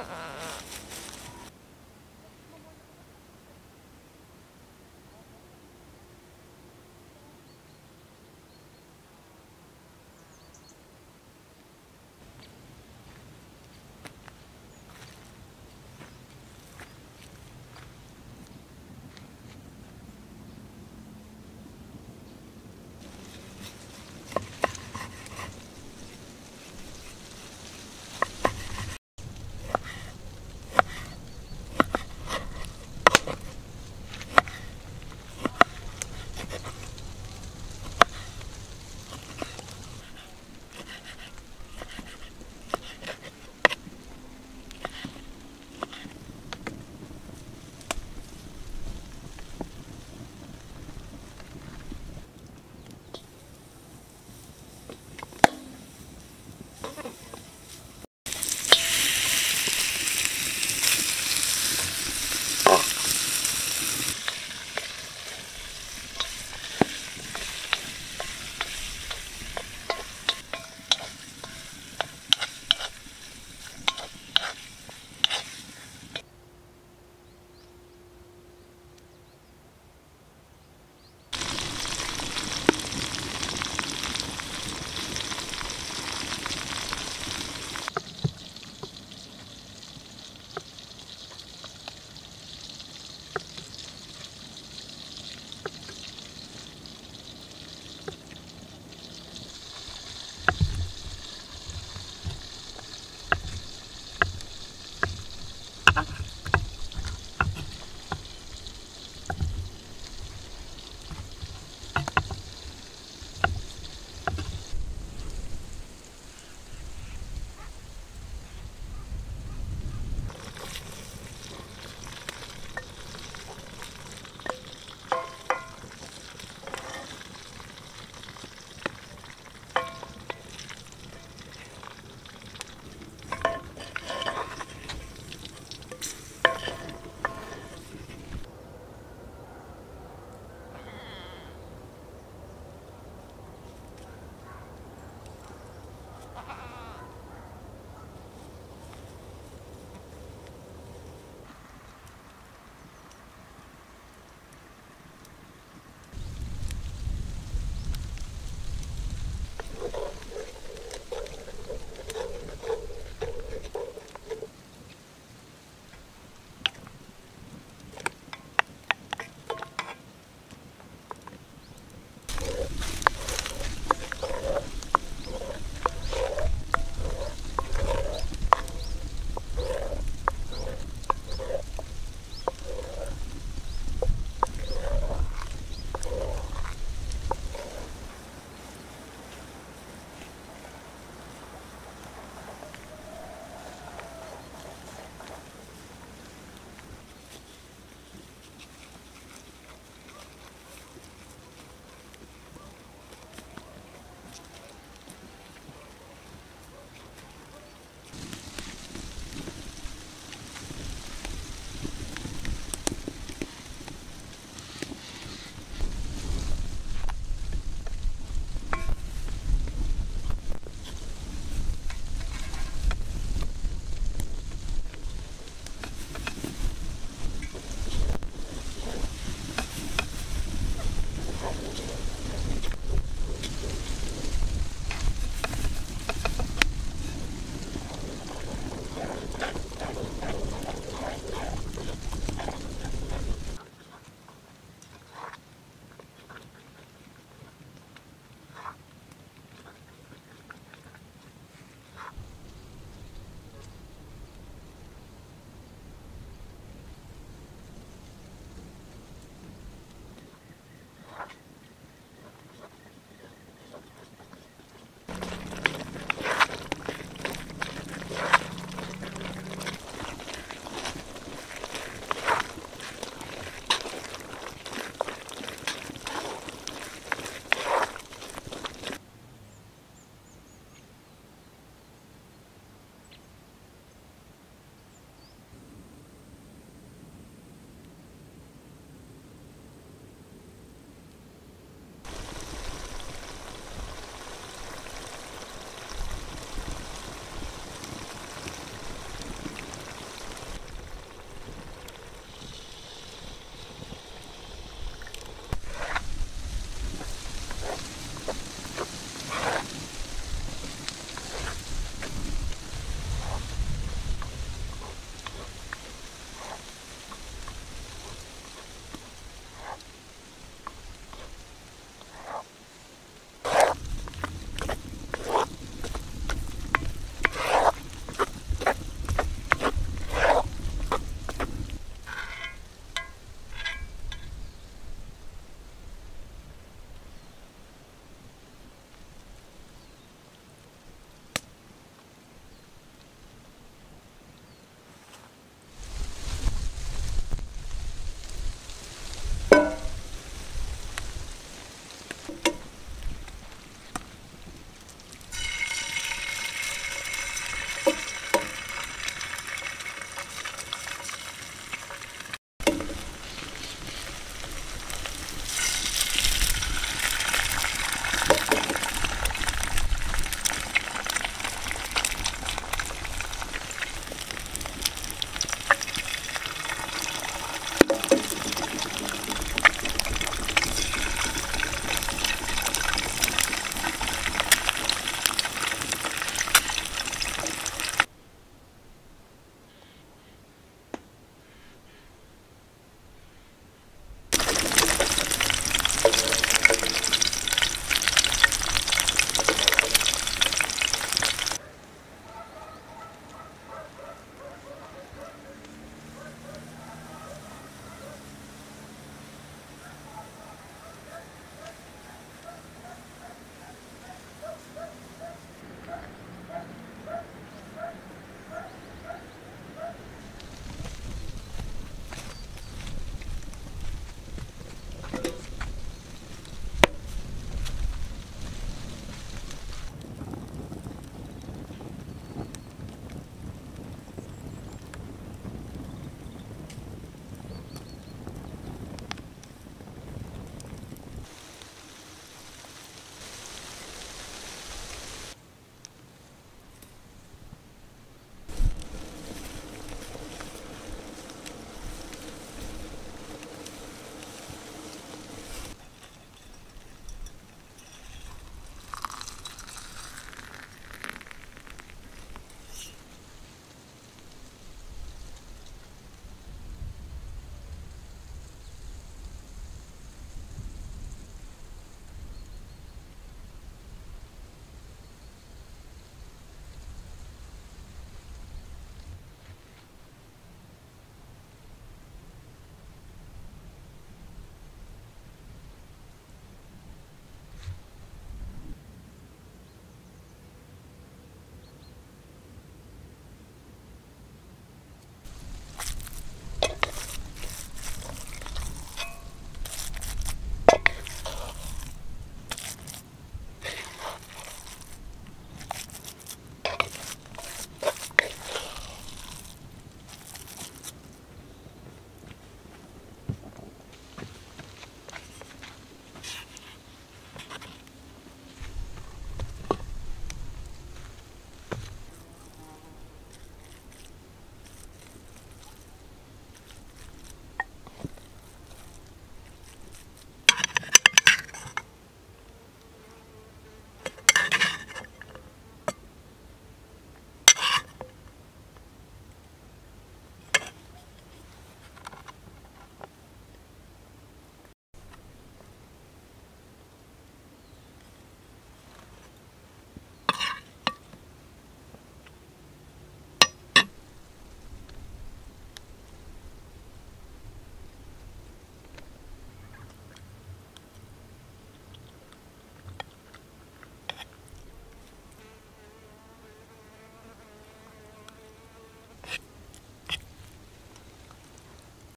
Ha ha ha.